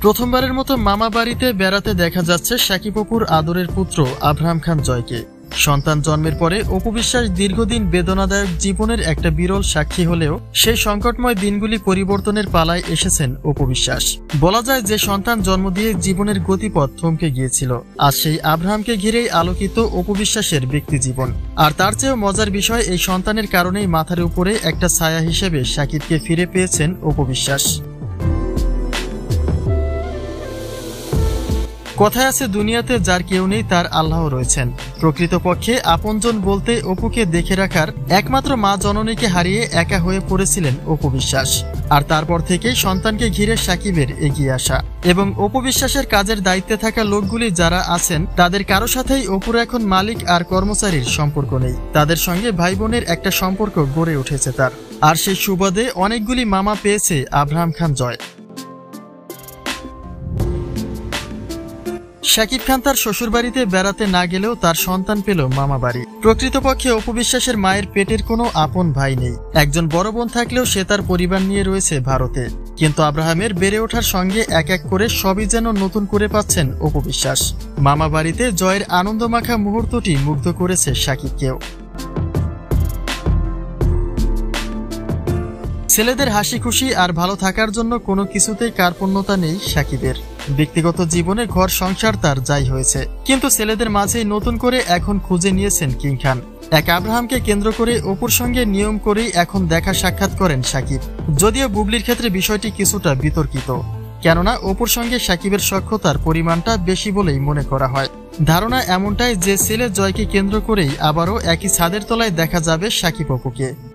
প্রথমবারের মতো মামা বাড়িতে বেড়াতে দেখা যাচ্ছে সাকিব অপুর আদরের পুত্র আব্রাহাম খান জয়কে। সন্তান জন্মের পরে অপু বিশ্বাস দীর্ঘদিন বেদনাদায়ক জীবনের একটা বিরল সাক্ষী হলেও সেই সংকটময় দিনগুলি পরিবর্তনের পালায় এসেছেন অপু বিশ্বাস। বলা যায় যে সন্তান জন্ম দিয়ে জীবনের গতিপথ থমকে গিয়েছিল। আর সেই আব্রাহামকে ঘিরেই আলোকিত অপু বিশ্বাসের ব্যক্তি জীবন। আর তার চেয়েও মজার বিষয় এই সন্তানের কারণেই মাথার উপরে একটা ছায়া হিসেবে সাকিবকে ফিরে পেয়েছেন অপু বিশ্বাস। কথায় আছে, দুনিয়াতে যার কেউ নেই, তার আল্লাহ রয়েছেন। প্রকৃতপক্ষে আপনজন বলতে অপুকে দেখে রাখার একমাত্র মা জননীকে হারিয়ে একা হয়ে পড়েছিলেন অপু বিশ্বাস। আর তারপর থেকেই সন্তানকে ঘিরে সাকিবের এগিয়ে আসা। এবং অপু বিশ্বাসের কাজের দায়িত্বে থাকা লোকগুলি যারা আছেন, তাদের কারও সাথেই অপুর এখন মালিক আর কর্মচারীর সম্পর্ক নেই। তাদের সঙ্গে ভাই বোনের একটা সম্পর্ক গড়ে উঠেছে তার। আর সেই সুবাদে অনেকগুলি মামা পেয়েছে আব্রাহাম খান জয়। শাকিব খান তার শ্বশুরবাড়িতে বেড়াতে না গেলেও তার সন্তান পেল মামা বাড়ি প্রকৃতপক্ষে অপবিশ্বাসের মায়ের পেটের কোনো আপন ভাই নেই। একজন বড় বোন থাকলেও সে তার পরিবার নিয়ে রয়েছে ভারতে। কিন্তু আব্রাহামের বেড়ে ওঠার সঙ্গে এক এক করে সবই যেন নতুন করে পাচ্ছেন অপবিশ্বাস। মামা বাড়িতে জয়ের আনন্দমাখা মুহূর্তটি মুগ্ধ করেছে শাকিবকেও। ছেলেদের হাসি খুশি আর ভালো থাকার জন্য কোনো কিছুতেই কার্পণ্যতা নেই সাকিবের ব্যক্তিগত জীবনে ঘর, সংসার তার যাই হয়েছে। কিন্তু ছেলেদের মাঝেই নতুন করে এখন খুঁজে নিয়েছেন কিং খান। এক আব্রাহামকে কেন্দ্র করে অপুর সঙ্গে নিয়ম করেই এখন দেখা সাক্ষাৎ করেন সাকিব। যদিও বুবলির ক্ষেত্রে বিষয়টি কিছুটা বিতর্কিত। কেননা অপুর সঙ্গে সাকিবের সক্ষতার পরিমাণটা বেশি বলেই মনে করা হয়। ধারণা এমনটাই যে ছেলে জয়কে কেন্দ্র করেই আবারও একই ছাদের তলায় দেখা যাবে সাকিব অপুকে।